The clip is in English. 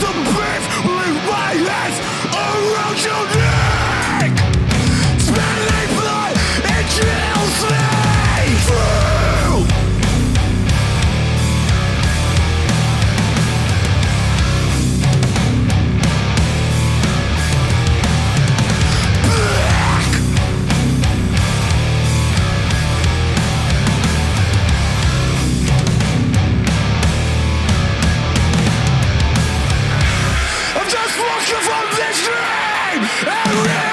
the Yeah.